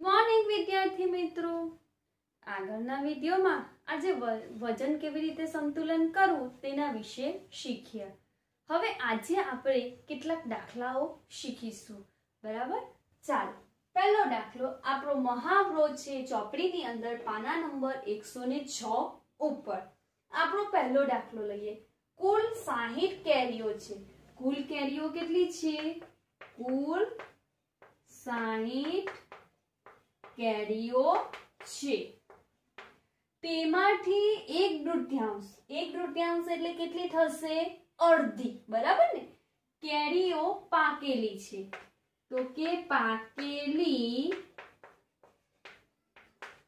Morning વિદ્યાર્થી મિત્રો. આગળના વિડીયોમાં આજે વજન કેવી રીતે સંતુલન કરવું તેના વિશે શીખ્યા હવે આજે આપણે કેટલાક દાખલાઓ શીખીશું. બરાબર? ચાલો. પહેલો દાખલો આપણો મહાવરો છે ચોપડીની અંદર પાના નંબર એકસો ને છ ઉપર. આપણો પહેલો દાખલો લઈએ. કુલ સાહીઠ કેરીઓ છે. કુલ કેરીઓ કેટલી છે? કુલ સાહીઠ કેરીઓ છે. તેમાંથી એક તૃતીયાંશ એક તૃતીયાંશ એટલે કેટલી થશે? અડધી, બરાબર ને? કેરીઓ પાકેલી છે. તો કે પાકેલી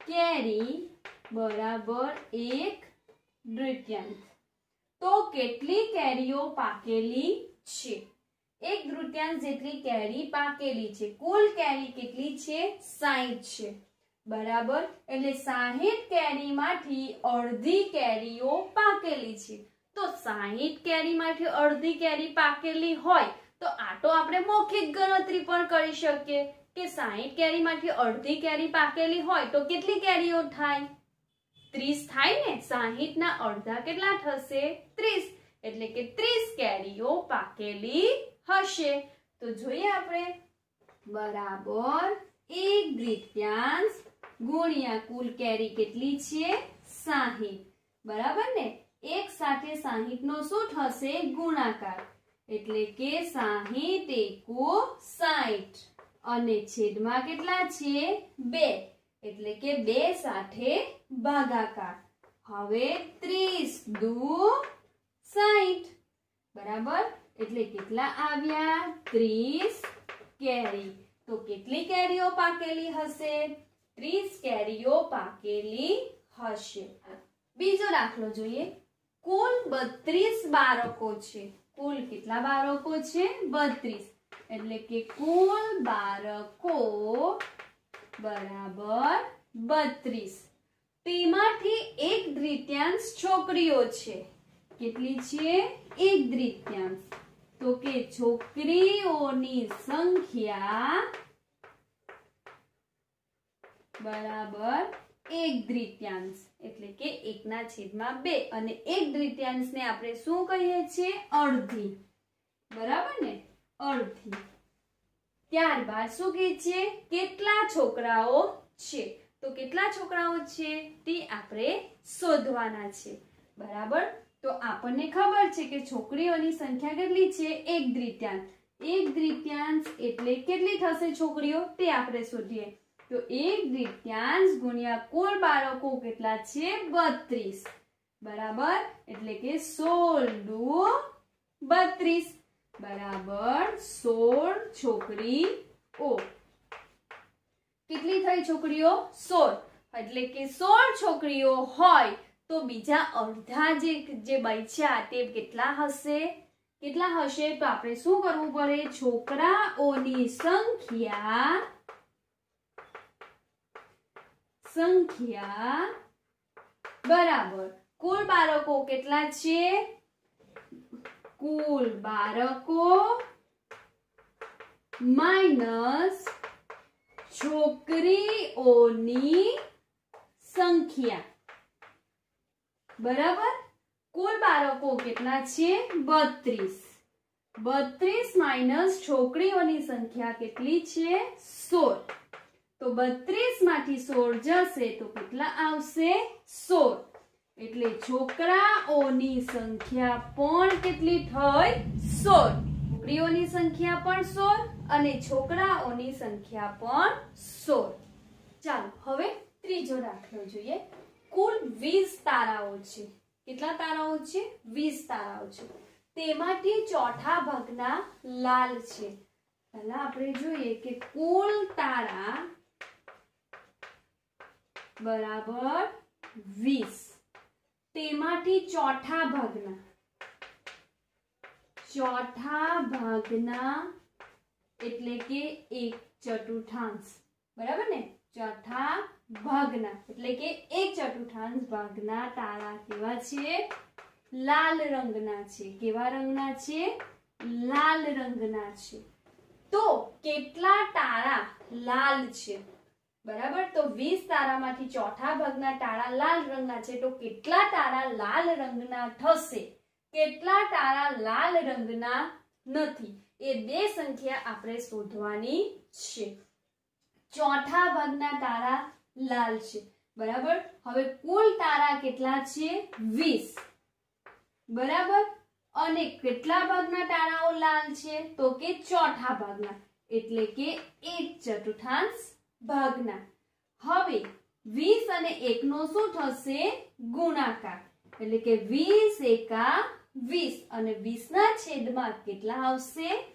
કેરી બરાબર એક તૃતીયાંશ તો કેટલી કેરીઓ પાકેલી છે? એક તૃતીયાંશ જેટલી કેરી પાકેલી છે. કુલ કેરી કેટલી છે? સાહીઠ છે. બરાબર? એટલે સાહીઠ કેરીમાંથી અડધી કેરીઓ પાકેલી છે. તો સાહીઠ કેરીમાંથી અડધી કેરી પાકેલી હોય, તો આ તો આપણે મૌખિક ગણતરી પણ કરી શકીએ કે સાહીઠ કેરીમાંથી અડધી કેરી પાકેલી હોય, તો કેટલી કેરીઓ થાય? ત્રીસ થાય ને? સાહીઠ ના અડધા કેટલા થશે? ત્રીસ. એટલે કે ત્રીસ કેરીઓ પાકેલી હશે. તો જોઈએ આપણે. બરાબર. એક દ્વિતીયાંશ ગુણ્યા કુલ કેરી કેટલી છે? સાહીઠ. બરાબર ને? એક સાથે સાહીઠ નો શું થશે ગુણાકાર. એટલે કે સાહીઠ એકુ સાહીઠ. અને છેદમાં કેટલા છે? બે. એટલે કે બે સાથે ભાગાકાર. હવે ત્રીસ દુ સાહીઠ. બરાબર? એટલે કેટલા આવ્યા? ત્રીસ કેરી. તો કેટલી કેરીઓ પાકેલી હશે? ત્રીસ કેરીઓ પાકેલી હશે. બીજો દાખલો જોઈએ. કુલ બત્રીસ બાળકો છે. કુલ કેટલા બાળકો છે? બત્રીસ. એટલે કે કુલ બાળકો બરાબર બત્રીસ. તેમાંથી એક દ્વિત્યાંશ છોકરીઓ છે. કેટલી છે? એક દ્વિતીયાંશ. તો કે છોકરીઓની સંખ્યા બરાબર એક દ્વિતીયાંશ, એટલે કે એકના છેદમાં બે. અને એક દ્વિતીયાંશ ને આપણે શું કહીએ છીએ? અડધી. બરાબર ને? અડધી. ત્યારબાદ શું કહે છે કેટલા છોકરાઓ છે? તો કેટલા છોકરાઓ છે? તે આપણે શોધવાના છે. બરાબર? તો આપણને ખબર છે કે છોકરીઓની સંખ્યા કેટલી છે? એક દ્વિતીયાંશ. એક દ્વિત્યાંશ એટલે કેટલી થશે છોકરીઓ? તે આપણે શોધીએ. તો એક દ્વિતીયાંશ ગુણ્યા કુલ બાળકો કેટલા છે? બત્રીસ. બરાબર? એટલે કે સોળ દુ બત્રીસ. બરાબર? સોળ છોકરીઓ. કેટલી થઈ છોકરીઓ? સોળ. એટલે કે સોળ છોકરીઓ હોય તો બીજા અડધા જે બચ્યા તે કેટલા હશે? કેટલા હશે? તો આપણે શું કરવું પડે? છોકરાઓની સંખ્યા સંખ્યા બરાબર. કુલ બાળકો કેટલા છે? કુલ બાળકો માઇનસ છોકરીઓની સંખ્યા. બરાબર? કુલ બાળકો કેટલા છે? બત્રીસ. બત્રીસ માઇનસ છોકરીઓની સંખ્યા કેટલી છે? સોળ. તો બત્રીસમાંથી સોળ જશે તો કેટલા આવશે? સોળ. એટલે છોકરાઓની સંખ્યા પણ કેટલી થઈ? સોળ. છોકરીઓની સંખ્યા પણ સોળ અને છોકરાઓની સંખ્યા પણ સોળ. ચાલો, હવે ત્રીજો દાખલો જોઈએ. કુલ વીસ તારાઓ છે. કેટલા તારાઓ છે? વીસ તારાઓ છે. તેમાંથી ચોથા ભાગના લાલ છે. પહેલા આપણે જોઈએ કે કુલ તારા બરાબર વીસ. તેમાંથી ચોથા ભાગના ચોથા ભાગના એટલે કે એક ચતુર્થાંશ. બરાબર ને? ચોથા ભાગના. એટલે કે એક ચતુર્થાંશ ભાગના તારા કેવા છે? લાલ રંગના છે. કેવા રંગના છે? લાલ રંગના છે. તો કેટલા તારા લાલ છે? બરાબર? તો વીસ તારામાંથી ચોથા ભાગના તારા લાલ રંગના છે. તો કેટલા તારા લાલ રંગના થશે? કેટલા તારા લાલ રંગના નથી? એ બે સંખ્યા આપણે શોધવાની છે. ચોથા ભાગના તારા લાલ છે. બરાબર? હવે કુલ તારા કેટલા છે? વીસ. બરાબર? અને કેટલા ભાગના તારાઓ લાલ છે? તો કે ચોથા ભાગના. એટલે કે એક ચતુર્થાંશ ભાગના. હવે વીસ અને એક નો શું થશે? ગુણાકાર. એટલે કે વીસ એકા વીસ. અને વીસ ના છેદમાં કેટલા આવશે?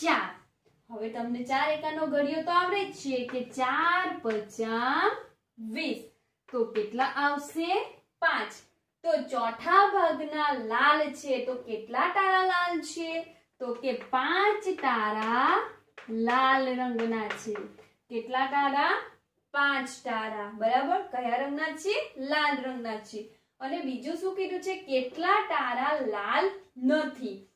ચાર. હવે તમને ચાર એકાનો ઘડિયો તો આવડે જ છે કે ચાર પચા વીસ. તો કેટલા આવશે? પાંચ. તો ચોથા ભાગના લાલ છે તો કેટલા તારા લાલ છે? તો કે પાંચ તારા લાલ રંગના છે. કેટલા તારા પાંચ તારા બરાબર? કયા રંગના છે? લાલ રંગના છે. અને બીજું શું કીધું છે? કેટલા તારા લાલ નથી.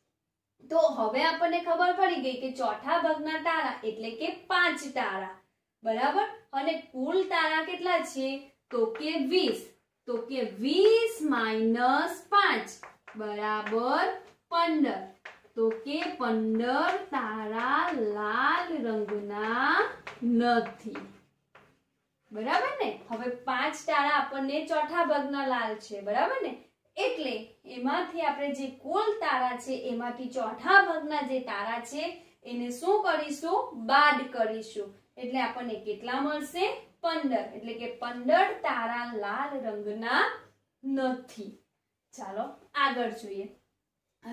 તો હવે આપણને ખબર પડી ગઈ કે ચોથા ભાગના તારા એટલે કે પાંચ તારા. બરાબર? અને કુલ તારા કેટલા છે? તો કે વીસ. તો કે વીસ માઇનસ પાંચ. બરાબર પંદર. તો કે પંદર તારા લાલ રંગના નથી. બરાબર ને? હવે પાંચ તારા આપણને ચોથા ભાગના લાલ છે. બરાબર ને? એટલે એમાંથી આપણે જે કુલ તારા છે, એમાંથી ચોથા ભાગના જે તારા છે, એને શું કરીશું? બાદ કરીશું. એટલે આપણને કેટલા મળશે? પંદર. એટલે કે પંદર તારા લાલ રંગના નથી. ચાલો, આગળ જોઈએ.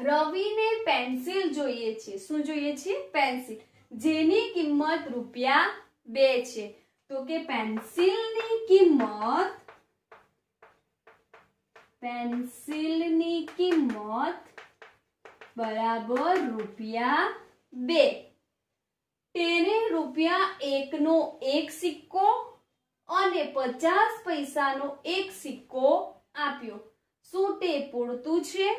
રવિને પેન્સિલ જોઈએ છે. શું જોઈએ છે? પેન્સિલ. જેની કિંમત રૂપિયા બે છે. તો કે પેન્સિલની કિંમત પેન્સિલની કિંમત બરાબર રૂપિયા બે. તેને રૂપિયા એકનો એક સિક્કો અને પચાસ પૈસાનો એક સિક્કો આપ્યો. શું તે પૂરતું છે?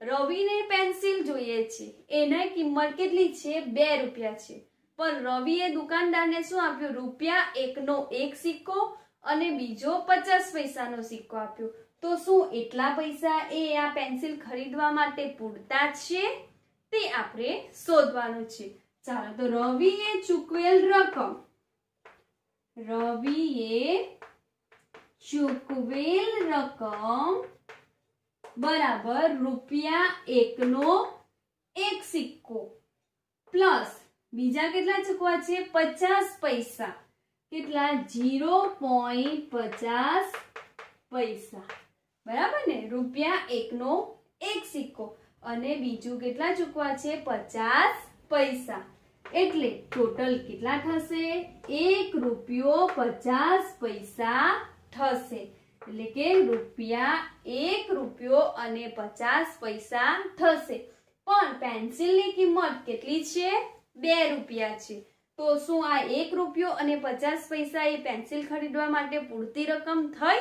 રવિને પેન્સિલ જોઈએ છે. એના કિંમત કેટલી છે? બે રૂપિયા છે. પણ રવિએ દુકાનદારને શું આપ્યું? રૂપિયા એકનો એક સિક્કો અને બીજો પચાસ પૈસાનો સિક્કો આપ્યો. તો શું એટલા પૈસા એ આ પેન્સિલ ખરીદવા માટે પૂરતા છે? તે આપણે શોધવાનું છે. ચાલો તો રવિએ ચૂકવેલ રકમ. રવિએ ચૂકવેલ રકમ બરાબર રૂપિયા એકનો એક સિક્કો. પ્લસ બીજા કેટલા ચૂકવા છે? પચાસ પૈસા. કેટલા? જીરો પોઈન્ટ પચાસ પૈસા. બરાબર ને? રૂપિયા એકનો એક સિક્કો. અને બીજું કેટલા ચૂકવા છે? પચાસ પૈસા. એટલે ટોટલ કેટલા થશે? એક રૂપિયો પચાસ પૈસા થશે. એટલે કે રૂપિયા એક રૂપિયો અને પચાસ પૈસા થશે. પણ પેન્સિલની કિંમત કેટલી છે? બે રૂપિયા છે. તો શું આ એક રૂપિયો અને પચાસ પૈસા એ પેન્સિલ ખરીદવા માટે પૂરતી રકમ થઈ?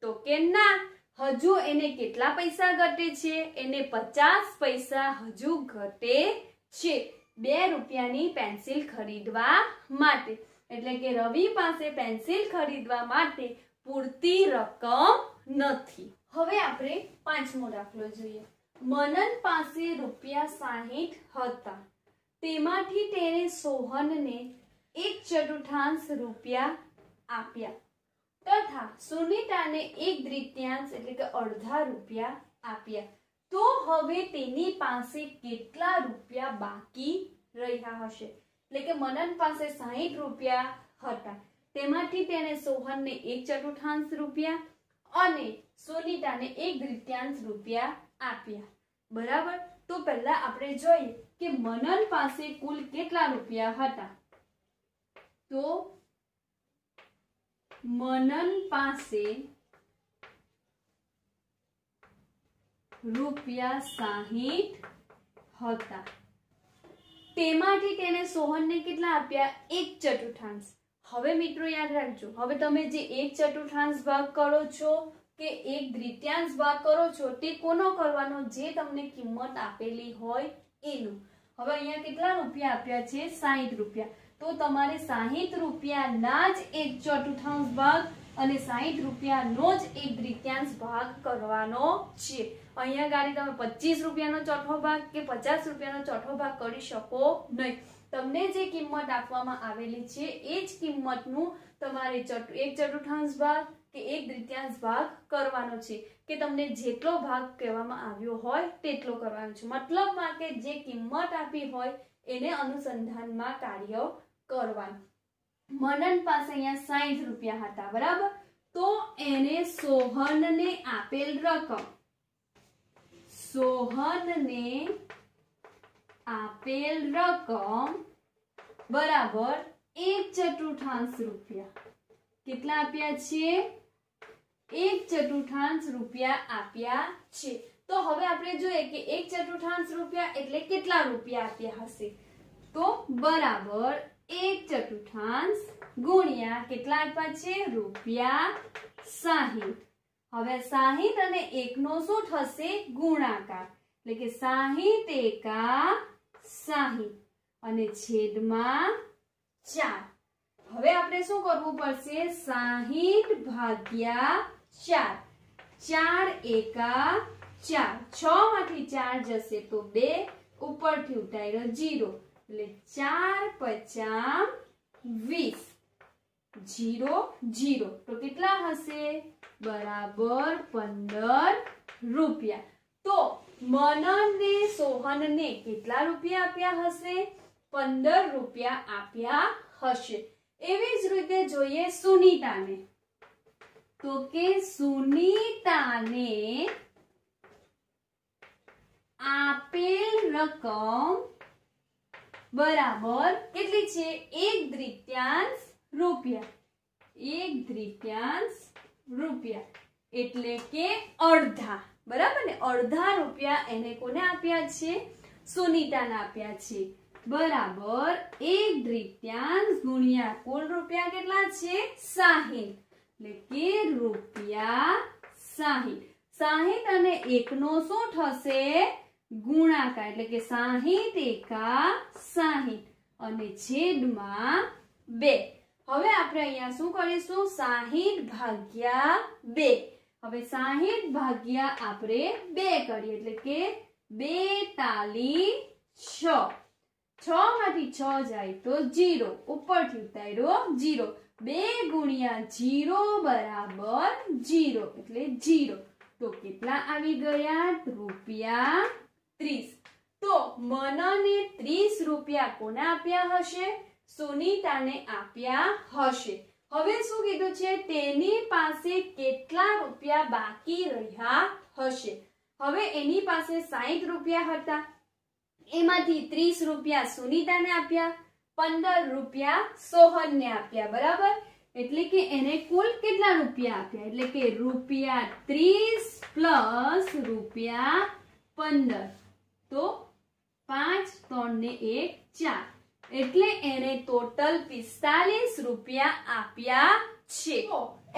તો કે ના. હજુ એને કેટલા પૈસા ઘટે છે? એને પચાસ પૈસા હજુ ઘટે છે. બે રૂપિયાની પેન્સિલ ખરીદવા માટે. એટલે કે રવિ પાસે પેન્સિલ ખરીદવા માટે પૂરતી રકમ નથી. હવે આપણે પાંચમો દાખલો જોઈએ. મનન પાસે રૂપિયા સાહીઠ હતા. તેમાંથી તેણે સોહનને એક ચતુર્થાંશ રૂપિયા આપ્યા. તથા સુનિતાને એક દ્રિત્યાંશ એટલે કે અડધા રૂપિયા આપ્યા. તો હવે તેની પાસે કેટલા રૂપિયા બાકી રહ્યા હશે? એટલે કે મનન પાસે સાહીઠ રૂપિયા હતા. તેમાંથી તેને સોહનને એક ચતુર્થાંશ રૂપિયા અને સુનિતાને એક દ્રિત્યાંશ રૂપિયા આપ્યા. બરાબર? તો પહેલા આપણે જોઈએ કે મનન પાસે કુલ કેટલા રૂપિયા હતા? તો મનન પાસે રૂપિયા સાહીઠ હતા. તેમાંથી તેને સોહનને કેટલા આપ્યા? એક ચતુર્થાંશ. હવે મિત્રો યાદ રાખજો, હવે તમે જે એક ચતુર્થાંશ ભાગ કરો છો કે એક દ્વિતીયાંશ ભાગ કરો છો, તે કોનો કરવાનો? જે તમને કિંમત આપેલી હોય એનું. હવે અહીંયા કેટલા રૂપિયા આપ્યા છે? સાહીઠ રૂપિયા. તો તમારે સાહીઠ રૂપિયાના જ એક ચતુર્થાંશ ભાગ અને સાહીઠ રૂપિયાનો જ એક દ્વિત્યાંશ ભાગ કરવાનો છે. અહીંયા ગાડી તમે પચીસ રૂપિયાનો ચોથો ભાગ કે પચાસ રૂપિયાનો ચોથો ભાગ કરી શકો નહીં. તમને જે કિંમત આપવામાં આવેલી છે, એ જ કિંમતનું તમારે એક ચતુર્થાંશ ભાગ કે એક દ્વિત્યાંશ ભાગ કરવાનો છે. કે તમને જેટલો ભાગ કહેવામાં આવ્યો હોય, તેટલો કરવાનો છે. મતલબમાં કે જે કિંમત આપી હોય, એને અનુસંધાનમાં કાર્ય કરવાનું. મનન પાસે અહીંયા સાહીઠ રૂપિયા હતા, બરાબર? તો એને સોહનને આપેલ રકમ. સોહનને આપેલ રકમ, બરાબર, એક ચતુર્થાંશ રૂપિયા. કેટલા આપ્યા છે એક ચતુર્થાંશ રૂપિયા આપ્યા છે. તો હવે આપણે જોઈએ કે એક ચતુર્થાંશ રૂપિયા એટલે કેટલા રૂપિયા આપ્યા હશે? તો બરાબર એક ચતુર્થાંશ ગુણ્યા કેટલા આપ્યા છે? રૂપિયા સાહીઠ. હવે સાહીઠ અને એકનો શું થશે? ગુણાકાર. એટલે કે સાહીઠ એકા સાહીઠ. અને છેદમાં ચાર. હવે આપણે શું કરવું પડશે? સાહીઠ ભાગ્યા ચાર. ચાર એકા ચાર. છ માંથી ચાર જશે તો બે. ઉપરથી ઉતાર્યો જીરો. એટલે ચાર પચાસ વીસ. Zero zero. તો કેટલા હશે? બરાબર પંદર રૂપિયા. તો મનને સોહનને કેટલા રૂપિયા આપ્યા હશે? પંદર રૂપિયા આપ્યા હશે. એવી જ રીતે જોઈએ સુનીતાને. તો કે સુનીતાને આપેલ રકમ બરાબર કેટલી છે? એક દ્રિત્યાંશ રૂપિયા. એક દ્રિત્યાંશ રૂપિયા. એટલે કે અડધા. બરાબર ને? અડધા રૂપિયા એને કોને આપ્યા છે? સુનિતાને આપ્યા છે. બરાબર. એક દ્રિત્યાંશ ગુણ્યા કુલ રૂપિયા કેટલા છે? સાહીઠ. એટલે કે રૂપિયા સાહીઠ. સાહીઠ અને એકનો શું થશે? ગુણાકાર એટલે કે સાહીઠ એકા સાહીઠ અને છેદમાં બે. હવે આપણે અહીંયા શું કરીશું? સાહીઠ ભાગ્યા બે. હવે સાહીઠ ભાગ્યા આપણે બે કરીએ, એટલે કે બે તાલી છ. છ માંથી છ જાય તો જીરો ઉપરથી ઉતાર્યો જીરો બે ગુણ્યા જીરો બરાબર જીરો એટલે જીરો તો કેટલા આવી ગયા? રૂપિયા ત્રીસ. તો મનને ત્રીસ રૂપિયા કોને આપ્યા હશે? સુનીતાને આપ્યા હશે. હવે શું કીધું છે? તેની પાસે કેટલા રૂપિયા બાકી રહ્યા હશે? હવે એની પાસે સાહીઠ રૂપિયા હતા. એમાંથી ત્રીસ રૂપિયા સુનીતાને આપ્યા. પંદર રૂપિયા સોહનને આપ્યા. બરાબર? એટલે કે એને કુલ કેટલા રૂપિયા આપ્યા? એટલે કે રૂપિયા ત્રીસ પ્લસ રૂપિયા પંદર. તો પાંચ ત્રણ ને એક ચાર. એટલે એને ટોટલ પિસ્તાલીસ રૂપિયા આપ્યા છે.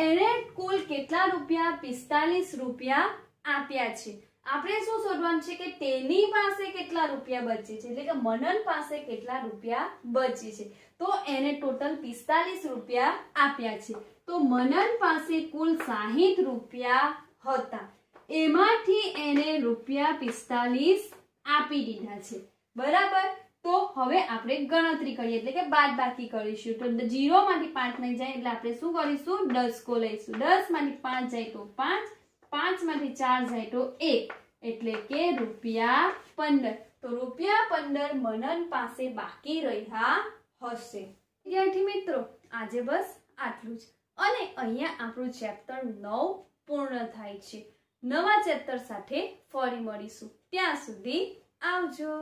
એને કુલ કેટલા રૂપિયા? પિસ્તાલીસ રૂપિયા આપ્યા છે. આપણે શું શોધવાનું છે કે તેની પાસે કેટલા રૂપિયા બચે છે? એટલે કે મનન પાસે કેટલા રૂપિયા બચે છે? તો એને ટોટલ પિસ્તાલીસ રૂપિયા આપ્યા છે. તો મનન પાસે કુલ સાહીઠ રૂપિયા હતા. એમાંથી એને રૂપિયા પિસ્તાલીસ આપી દીધા છે. બરાબર? તો હવે આપણે ગણતરી કરીએ, એટલે કે બાદ બાકી કરીશું. તો જીરો માંથી પાંચ નહીં જાય, એટલે આપણે શું કરીશું? દસકો લઈશું. દસમાંથી પાંચ જાય તો પાંચ પાંચમાંથી ચાર જાય તો એક. એટલે કે રૂપિયા પંદર. તો રૂપિયા પંદર મનન પાસે બાકી રહ્યા હશે. વિદ્યાર્થી મિત્રો, આજે બસ આટલું જ. અને અહીંયા આપણું ચેપ્ટર નવ પૂર્ણ થાય છે. નવા ચેપ્ટર સાથે ફરી મળીશું. ત્યાં સુધી આવજો